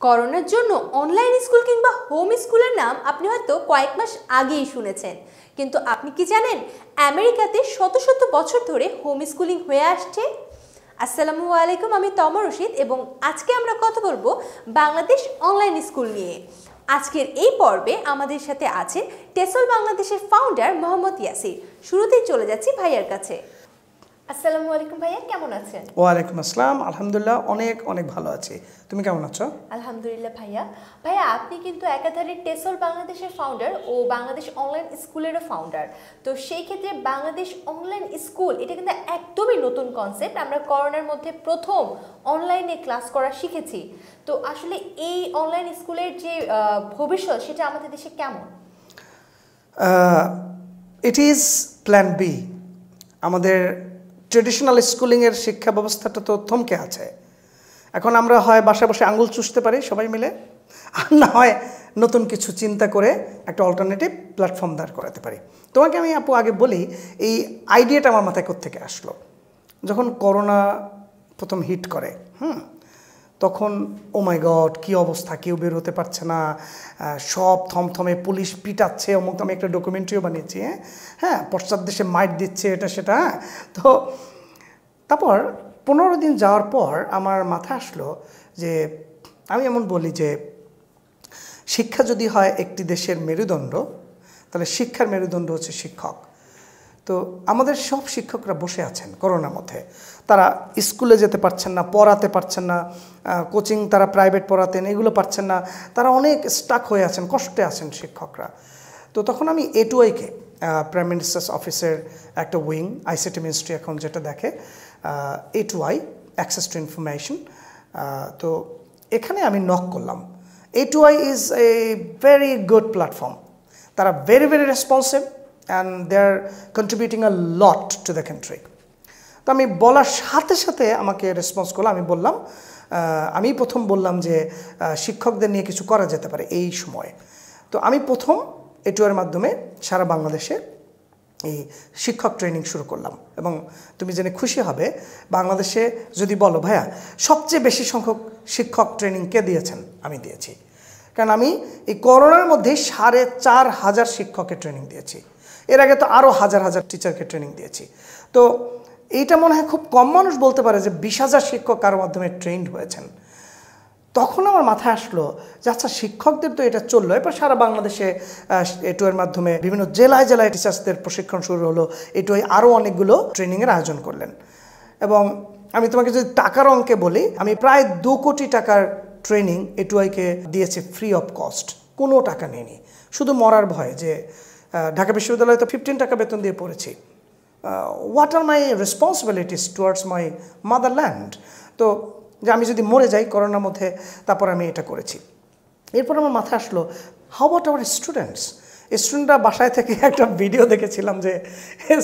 করোনার জন্য online school কিংবা হোম স্কুলের নাম আপনি হয়তো কয়েক মাস আগেই শুনেছেন। কিন্তু আপনি কি জানেন, আমেরিকাতে শত শত বছর ধরে হোম স্কুলিং হয়ে আসছে? আসসালামু আলাইকুম, আমি তমর রশিদ এবং আজকে আমরা কথা বলব বাংলাদেশ অনলাইন স্কুল নিয়ে। আজকের এই পর্বে আমাদের সাথে আছেন টেসল বাংলাদেশের ফাউন্ডার মোহাম্মদ ইয়াসির। শুরুতেই চলে যাচ্ছি ভাইয়ার কাছে। আসসালামু আলাইকুম ভাইয়া কেমন আছেন? ওয়ালাইকুম আসসালাম আলহামদুলিল্লাহ অনেক অনেক ভালো আছি। তুমি কেমন আছো? আলহামদুলিল্লাহ ভাইয়া। ভাইয়া আপনি কিন্তু একাধারে টেসল বাংলাদেশের ফাউন্ডার ও বাংলাদেশ অনলাইন স্কুলেরও ফাউন্ডার তো সেই ক্ষেত্রে বাংলাদেশ অনলাইন স্কুল এটা কিন্তু একদমই নতুন কনসেপ্ট আমরা করোনার মধ্যে প্রথম অনলাইনে ক্লাস করা শিখেছি। তো আসলে এই অনলাইন স্কুলের যে ভবিষ্যৎ সেটা আমাদের দেশে কেমন? ইট ইজ প্ল্যান বি আমাদের ট্রেডিশনাল স্কুলিংয়ের শিক্ষা ব্যবস্থাটা তো থমকে আছে। এখন আমরা হয় বাসায় বসে আঙুল চুষতে পারি সবাই মিলে, আর না হয় নতুন কিছু চিন্তা করে একটা অল্টারনেটিভ প্ল্যাটফর্ম দাঁড় করাতে পারি। তোমাকে আমি আপু আগে বলি, এই আইডিয়াটা আমার মাথায় কোত্থেকে আসলো? যখন করোনা প্রথম হিট করে, হুম? তখন ও মাই গড কী অবস্থা? কেউ বের হতে পারছে না। সব থমথমে পুলিশ পিটাচ্ছে, অমুক আমি একটা ডকুমেন্টারিও বানিয়েছি হ্যাঁ? হ্যাঁ পশ্চাৎ দেশে মাইট দিচ্ছে, এটা, সেটা হ্যাঁ? তো, তারপর পনেরো দিন যাওয়ার পর আমার মাথা আসলো যে, আমি এমন বলি যে, শিক্ষা যদি হয় একটি দেশের মেরুদণ্ড, তাহলে শিক্ষার মেরুদণ্ড হচ্ছে শিক্ষক। তো আমাদের সব শিক্ষকরা বসে আছেন করোনার মধ্যে। তারা স্কুলে যেতে পারছেন না, পড়াতে পারছেন না কোচিং তারা প্রাইভেট পড়াতেন, এগুলো পারছেন না। তারা অনেক স্টাক হয়ে আছেন, কষ্টে আছেন শিক্ষকরা। তো তখন আমি এ টু আইকে প্রাইম মিনিস্টার্স অফিসের একটা উইং আইসিটি মিনিস্ট্রি এখন যেটা দেখে A to I access to information তো এখানে আমি নক করলাম। A to I is a very good platform তারা very very responsive and they are contributing a lot to the country তো আমি বলার সাথে সাথে আমাকে রেসপন্স করল। আমি বললাম আমি প্রথম বললাম যে শিক্ষকদের নিয়ে কিছু করা যেতে পারে এই সময়ে। তো আমি প্রথম এটুয়ার মাধ্যমে সারা বাংলাদেশে এই শিক্ষক ট্রেনিং শুরু করলাম। এবং তুমি জেনে খুশি হবে, বাংলাদেশে যদি বলো, ভাইয়া, সবচেয়ে বেশি সংখ্যক শিক্ষক ট্রেনিং কে দিয়েছেন? আমি দিয়েছি। কারণ আমি এই করোনার মধ্যে সাড়ে চার হাজার শিক্ষকের ট্রেনিং দিয়েছি। এর আগে তো আরও হাজার হাজার টিচারকে ট্রেনিং দিয়েছি। তো এইটা মনে হয় খুব কম মানুষ বলতে পারে যে বিশ হাজার শিক্ষক কারোর মাধ্যমে ট্রেন্ড হয়েছেন। তখন আমার মাথায় আসলো যে আচ্ছা শিক্ষকদের তো এটা চলল। এরপর সারা বাংলাদেশে এটু এর মাধ্যমে বিভিন্ন জেলায় জেলায় টিচার্সদের প্রশিক্ষণ শুরু হলো। এটু আরও অনেকগুলো ট্রেনিংয়ের আয়োজন করলেন। এবং আমি তোমাকে যদি টাকার অঙ্কে বলি, আমি প্রায় দু কোটি টাকার ট্রেনিং এটুআইকে দিয়েছি ফ্রি অফ কস্ট কোনো টাকা নেয়নি শুধু মরার ভয় যে ঢাকা বিশ্ববিদ্যালয়ে তো ফিফটিন টাকা বেতন দিয়ে পড়েছি। What are my responsibilities towards my motherland তো যে আমি যদি মরে যাই করোনার মধ্যে, তারপর আমি এটা করেছি। এরপর আমার মাথায় আসলো হাউ অ্যাবাউট আওয়ার স্টুডেন্টস স্টুডেন্টরা বাসায় থেকে একটা ভিডিও দেখেছিলাম যে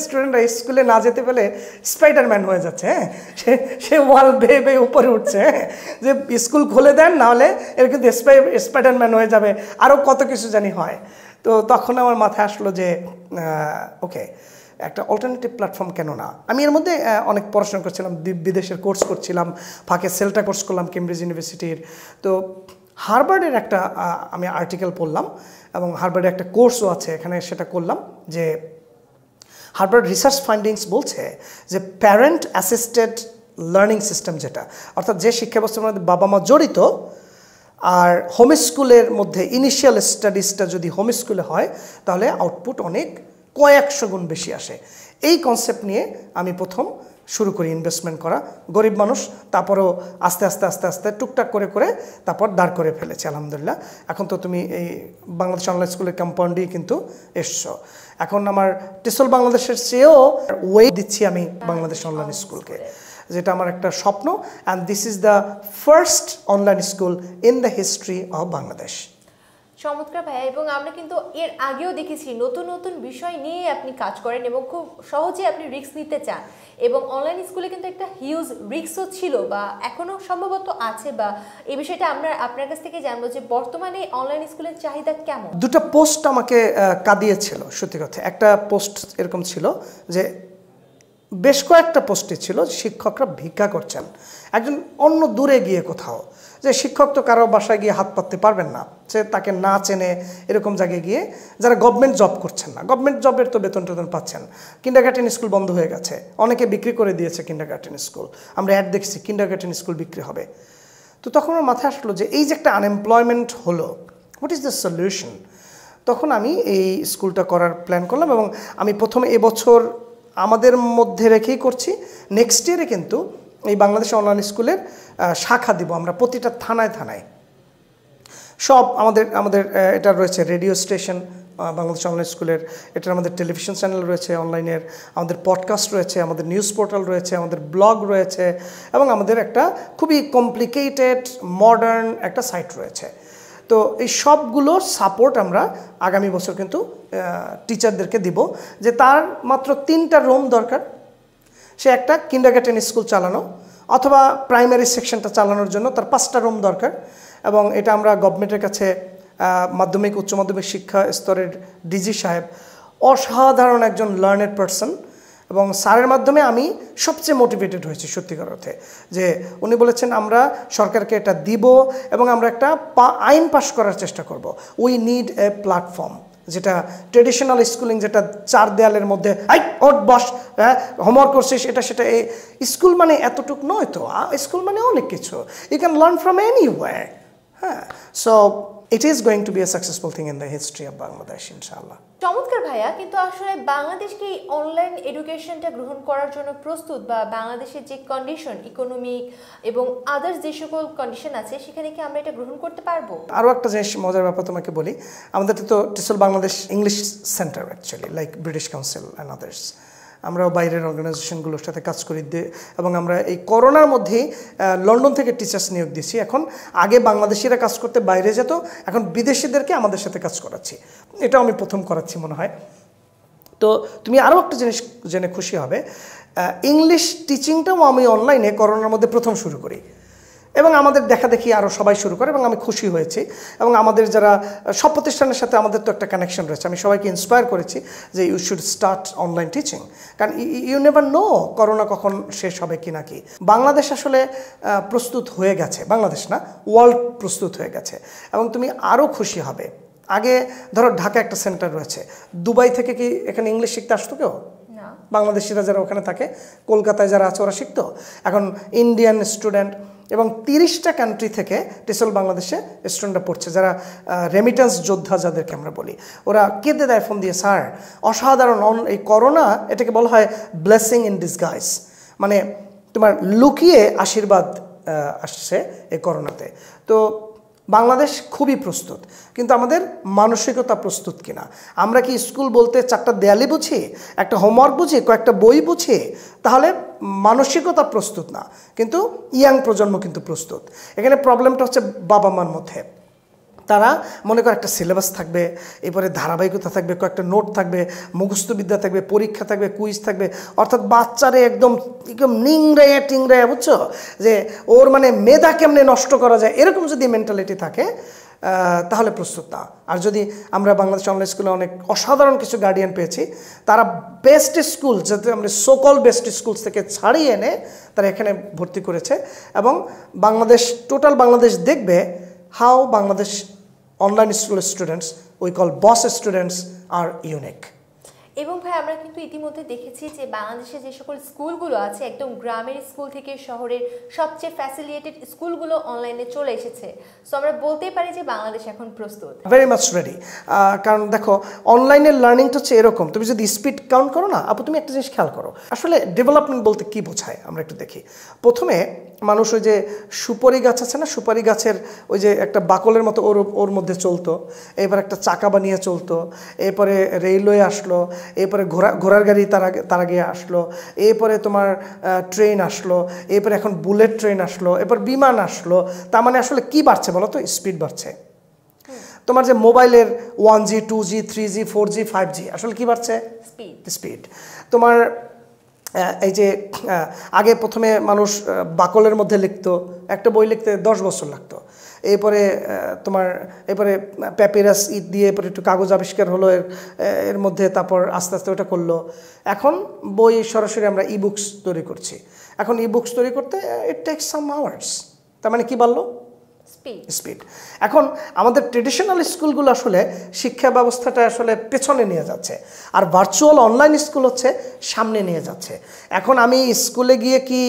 স্টুডেন্টরা স্কুলে না যেতে পেলে স্পাইডারম্যান হয়ে যাচ্ছে হ্যাঁ? সে সে ওয়াল বেয়ে বেয়ে উপরে উঠছে হ্যাঁ? যে স্কুল খুলে দেন নাহলে এর কিন্তু স্পাই স্পাইডারম্যান হয়ে যাবে আরও কত কিছু জানি হয়। তো তখন আমার মাথায় আসলো যে ওকে একটা অল্টারনেটিভ প্ল্যাটফর্ম কেন না? আমি এর মধ্যে অনেক পড়াশোনা করছিলাম বিদেশের কোর্স করছিলাম, ফাঁকে সেলটা কোর্স করলাম কেমব্রিজ ইউনিভার্সিটির তো হারবার্ডের একটা আমি আর্টিকেল পড়লাম এবং হারবার্ডের একটা কোর্সও আছে, এখানে সেটা করলাম যে হারবার্ড রিসার্চ ফাইন্ডিংস বলছে যে প্যারেন্ট অ্যাসিস্টেড লার্নিং সিস্টেম যেটা, অর্থাৎ যে শিক্ষা ব্যবস্থার মধ্যে বাবা মা জড়িত, আর হোম স্কুলের মধ্যে ইনিশিয়াল স্টাডিজটা যদি হোম স্কুলে হয়, তাহলে আউটপুট অনেক কয়েকশো গুণ বেশি আসে। এই কনসেপ্ট নিয়ে আমি প্রথম শুরু করি ইনভেস্টমেন্ট করা। গরিব মানুষ, তারপরেও আস্তে আস্তে আস্তে আস্তে টুকটাক করে করে তারপর দাঁড় করে ফেলেছে, আলহামদুলিল্লাহ। এখন তো তুমি এই বাংলাদেশ অনলাইন স্কুলের কম্পাউন্ডেই কিন্তু এসছো। এখন আমার টেসল বাংলাদেশের চেয়েও ওয়ে দিচ্ছি আমি বাংলাদেশ অনলাইন স্কুলকে যেটা আমার একটা স্বপ্ন। And this is the first online school in the history of Bangladesh চমৎকার ভাইয়া, এবং আমরা কিন্তু এর আগেও দেখেছি নতুন নতুন বিষয় নিয়ে আপনি কাজ করেন এবং খুব সহজে আপনি রিস্ক নিতে চান। এবং অনলাইন স্কুলে কিন্তু একটা হিউজ রিস্কও ছিল বা এখনও সম্ভবত আছে বা এই বিষয়টা আমরা আপনার কাছ থেকে জানব যে বর্তমানে অনলাইন স্কুলের চাহিদা কেমন? দুটো পোস্ট আমাকে কাঁদিয়েছিল, সত্যি কথা। একটা পোস্ট এরকম ছিল যে বেশ কয়েকটা পোস্টে ছিল, শিক্ষকরা ভিক্ষা করছেন। একজন অন্য দূরে গিয়ে কোথাও, যে শিক্ষক তো কারও বাসায় গিয়ে হাত পাততে পারবেন না, সে তাকে না চেনে এরকম জায়গায় গিয়ে যারা গভর্নমেন্ট জব করছেন না গভর্নমেন্ট জবের তো বেতন টেতন পাচ্ছেন। কিন্ডার গার্টেন স্কুল বন্ধ হয়ে গেছে, অনেকে বিক্রি করে দিয়েছে কিন্ডার গার্টেন স্কুল আমরা অ্যাড দেখছি কিন্ডার গার্টেন স্কুল বিক্রি হবে। তো তখন আমার মাথায় আসলো যে এই যে একটা আনএমপ্লয়মেন্ট হলো হোয়াট ইজ দ্য সলিউশন তখন আমি এই স্কুলটা করার প্ল্যান করলাম এবং আমি প্রথমে এবছর আমাদের মধ্যে রেখেই করছি। নেক্সট ইয়ারে কিন্তু এই বাংলাদেশ অনলাইন স্কুলের শাখা দিব আমরা প্রতিটা থানায় থানায়। সব আমাদের আমাদের এটা রয়েছে রেডিও স্টেশন বাংলাদেশ অনলাইন স্কুলের এটার আমাদের টেলিভিশন চ্যানেল রয়েছে অনলাইনের আমাদের পডকাস্ট রয়েছে, আমাদের নিউজ পোর্টাল রয়েছে, আমাদের ব্লগ রয়েছে, এবং আমাদের একটা খুবই কমপ্লিকেটেড মডার্ন একটা সাইট রয়েছে। তো এই সবগুলো সাপোর্ট আমরা আগামী বছর কিন্তু টিচারদেরকে দিব। যে তার মাত্র তিনটা রুম দরকার। সে একটা কিন্ডারগার্টেন স্কুল চালানো, অথবা প্রাইমারি সেকশনটা চালানোর জন্য তার পাঁচটা রুম দরকার। এবং এটা আমরা গভর্নমেন্টের কাছে মাধ্যমিক, উচ্চ মাধ্যমিক শিক্ষা স্তরের ডিজি সাহেব, অসাধারণ একজন লার্নেড পারসন এবং স্যারের মাধ্যমে আমি সবচেয়ে মোটিভেটেড হয়েছি সত্যিকার অর্থে। যে উনি বলেছেন, আমরা সরকারকে এটা দিব এবং আমরা একটা আইন পাশ করার চেষ্টা করব। উই নিড এ প্ল্যাটফর্ম যেটা ট্রেডিশনাল স্কুলিং যেটা চার দেয়ালের মধ্যে, আই ওট বস হ্যাঁ হোমওয়ার্ক করছিস, এটা, সেটা, এই। স্কুল মানে এতটুক নয় তো। স্কুল মানে অনেক কিছু। You can learn from any way হ্যাঁ। So it is going to be a successful thing in the history of Bangladesh ইনশাআল্লাহ চমৎকার ভাইয়া কিন্তু আসলে বাংলাদেশ কি অনলাইন এডুকেশনটা গ্রহণ করার জন্য প্রস্তুত? বা বাংলাদেশের যে কন্ডিশন ইকোনমিক এবং আদার্স যে সকল কন্ডিশন আছে সেখানে কি আমরা এটা গ্রহণ করতে পারব? আরও একটা জিনিস মজার ব্যাপার তোমাকে বলি। আমাদের তো TESOL Bangladesh English centre actually like British council and others আমরাও বাইরের অর্গানাইজেশনগুলোর সাথে কাজ করি এবং আমরা এই করোনার মধ্যেই লন্ডন থেকে টিচার্স নিয়োগ দিয়েছি। এখন আগে বাংলাদেশিরা কাজ করতে বাইরে যেত, এখন বিদেশিদেরকে আমাদের সাথে কাজ করাচ্ছি। এটাও আমি প্রথম করাচ্ছি মনে হয়। তো তুমি আরও একটা জিনিস জেনে খুশি হবে। ইংলিশ টিচিংটাও আমি অনলাইনে করোনার মধ্যে প্রথম শুরু করি। এবং আমাদের দেখা দেখি আরও সবাই শুরু করে এবং আমি খুশি হয়েছি। এবং আমাদের যারা, সব প্রতিষ্ঠানের সাথে আমাদের তো একটা কানেকশন রয়েছে। আমি সবাইকে ইন্সপায়ার করেছি যে you should start online teaching কারণ ইউ নেভার নো করোনা কখন শেষ হবে কি না কি। বাংলাদেশ আসলে প্রস্তুত হয়ে গেছে। বাংলাদেশ না ওয়ার্ল্ড প্রস্তুত হয়ে গেছে। এবং তুমি আরও খুশি হবে। আগে ধরো ঢাকা একটা সেন্টার রয়েছে। দুবাই থেকে কি এখানে ইংলিশ শিখতে আসতো কেউ? বাংলাদেশিরা যারা ওখানে থাকে, কলকাতায় যারা আছে ওরা শিখতো। এখন ইন্ডিয়ান স্টুডেন্ট এবং তিরিশটা কান্ট্রি থেকে টিসল বাংলাদেশে স্টুডেন্টরা পড়ছে, যারা রেমিটেন্স যোদ্ধা যাদেরকে আমরা বলি। ওরা কেঁদে দেয় ফোন দিয়ে, স্যার, অসাধারণ, অন- এই করোনা এটাকে বলা হয় ব্লেসিং ইন ডিসগাইজ মানে তোমার লুকিয়ে আশীর্বাদ আসছে এই করোনাতে তো বাংলাদেশ খুবই প্রস্তুত, কিন্তু আমাদের মানসিকতা প্রস্তুত কিনা? আমরা কি স্কুল বলতে চারটা দেয়ালি বুঝি, একটা হোমওয়ার্ক বুঝি, কয়েকটা বই বুঝি? তাহলে মানসিকতা প্রস্তুত না, কিন্তু ইয়াং প্রজন্ম কিন্তু প্রস্তুত। এখানে প্রবলেমটা হচ্ছে বাবা মার মধ্যে। তারা, মনে করে একটা সিলেবাস থাকবে, এরপরে ধারাবাহিকতা থাকবে, কয়েকটা নোট থাকবে, মুখস্থবিদ্যা থাকবে, পরীক্ষা থাকবে কুইজ থাকবে, অর্থাৎ বাচ্চারে একদম একদম নিংড়াইয়া টিংড়াইয়া, বুঝছ? যে ওর মানে মেধা কেমনে নষ্ট করা যায়, এরকম যদি মেন্টালিটি থাকে তাহলে প্রস্তুত আর যদি আমরা বাংলাদেশ অনলাইন স্কুলে অনেক অসাধারণ কিছু গার্ডিয়ান পেয়েছি, তারা বেস্ট স্কুল যাতে আমরা সোকল বেস্ট স্কুলস থেকে ছাড়িয়ে এনে তারা এখানে ভর্তি করেছে এবং বাংলাদেশ টোটাল বাংলাদেশ দেখবে how Bangladesh online school students, we call boss students, are unique. এবং ভাই, আমরা কিন্তু ইতিমধ্যে দেখেছি যে বাংলাদেশে যে সকল স্কুলগুলো আছে, একদম গ্রামের স্কুল থেকে শহরের সবচেয়ে ফ্যাসিলিটেড স্কুলগুলো অনলাইনে চলে এসেছে। সো আমরা বলতেই পারি যে বাংলাদেশ এখন প্রস্তুত। ভেরি মাচ রেডি কারণ দেখো অনলাইনের লার্নিংটা হচ্ছে এরকম। তুমি যদি স্পিড কাউন্ট করো না, আপু, তুমি একটা জিনিস খেয়াল করো। আসলে ডেভেলপমেন্ট বলতে কি বোঝায়? আমরা একটু দেখি। প্রথমে মানুষ ওই যে সুপারি গাছ আছে না, সুপারি গাছের ওই যে একটা বাকলের মতো ওর ওর মধ্যে চলতো। এবার একটা চাকা বানিয়ে চলতো। এরপরে রেলওয়ে আসলো। এরপরে ঘোড়া ঘোড়ার গাড়ি তার আগে তার আগে আসলো এরপরে তোমার ট্রেন আসলো এরপরে এখন বুলেট ট্রেন আসলো এরপর বিমান আসলো তার মানে আসলে কি বাড়ছে বলো তো? স্পিড বাড়ছে। তোমার যে মোবাইলের one G two G three G four G five G আসলে কী বাড়ছে? স্পিড স্পিড তোমার এই যে আগে প্রথমে মানুষ বাকলের মধ্যে লিখতো একটা বই লিখতে দশ বছর লাগতো। এরপরে তোমার এরপরে প্যাপিরাস ইট দিয়ে এরপরে একটু কাগজ আবিষ্কার হলো এর এর মধ্যে তারপর আস্তে আস্তে ওটা করল। এখন বই সরাসরি আমরা ই বুকস তৈরি করছি। এখন ই বুকস তৈরি করতে ইট টেক্স সাম আওয়ার্স তার মানে কি বলল? স্পিড স্পিড এখন আমাদের ট্রেডিশনাল স্কুলগুলো আসলে শিক্ষা ব্যবস্থাটা আসলে পেছনে নিয়ে যাচ্ছে। আর ভার্চুয়াল অনলাইন স্কুল হচ্ছে সামনে নিয়ে যাচ্ছে। এখন আমি স্কুলে গিয়ে কি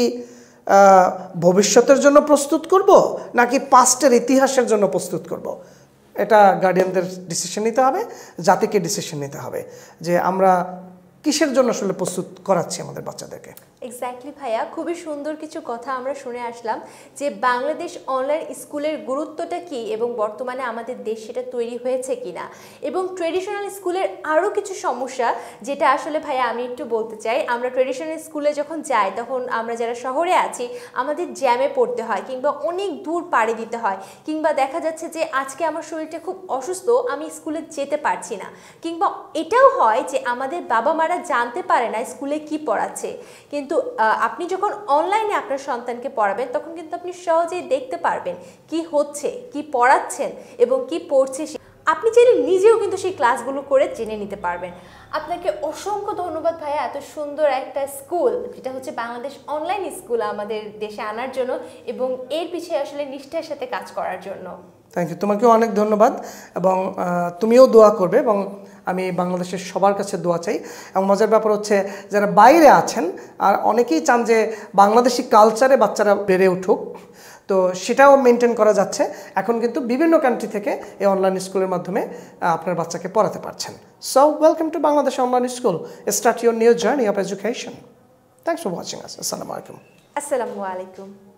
ভবিষ্যতের জন্য প্রস্তুত করব নাকি পাস্টের ইতিহাসের জন্য প্রস্তুত করব? এটা গার্ডিয়ানদের ডিসিশন নিতে হবে, জাতিকে ডিসিশন নিতে হবে যে আমরা কিসের জন্য আসলে প্রস্তুত করাচ্ছি আমাদের বাচ্চাদেরকে। এক্স্যাক্টলি ভাইয়া। খুবই সুন্দর কিছু কথা আমরা শুনে আসলাম যে বাংলাদেশ অনলাইন স্কুলের গুরুত্বটা কি এবং বর্তমানে আমাদের দেশ সেটা তৈরি হয়েছে কিনা? এবং ট্রেডিশনাল স্কুলের আরও কিছু সমস্যা যেটা আসলে ভাইয়া আমি একটু বলতে চাই। আমরা ট্রেডিশনাল স্কুলে যখন যাই, তখন আমরা যারা শহরে আছি, আমাদের জ্যামে পড়তে হয় কিংবা অনেক দূর পাড়ি দিতে হয় কিংবা দেখা যাচ্ছে যে আজকে আমার শরীরটা খুব অসুস্থ, আমি স্কুলে যেতে পারছি না। কিংবা এটাও হয় যে আমাদের বাবা মারা জানতে পারে না স্কুলে কি পড়াচ্ছে। কিন্তু আহ, আপনি যখন অনলাইনে আপনার সন্তানকে পড়াবেন তখন কিন্তু আপনি সহজেই দেখতে পারবেন কি হচ্ছে কি পড়াচ্ছেন এবং কি পড়ছে আপনি চাইলে নিজেও কিন্তু সেই ক্লাসগুলো করে জেনে নিতে পারবেন। আপনাকে অসংখ্য ধন্যবাদ ভাইয়া এত সুন্দর একটা স্কুল যেটা হচ্ছে বাংলাদেশ অনলাইন স্কুল আমাদের দেশে আনার জন্য এবং এর পিছিয়ে আসলে নিষ্ঠার সাথে কাজ করার জন্য। থ্যাংক ইউ তোমাকেও অনেক ধন্যবাদ এবং তুমিও দোয়া করবে এবং আমি বাংলাদেশের সবার কাছে দোয়া চাই। এবং মজার ব্যাপার হচ্ছে, যারা বাইরে আছেন, আর অনেকেই চান যে বাংলাদেশি কালচারে বাচ্চারা বেড়ে উঠুক, তো সেটাও মেনটেন করা যাচ্ছে। এখন কিন্তু বিভিন্ন কান্ট্রি থেকে এই অনলাইন স্কুলের মাধ্যমে আপনার বাচ্চাকে পড়াতে পারছেন। So welcome to Bangladesh online school start your new journey of education thanks for watching us আসসালামু আলাইকুম আসসালামু আলাইকুম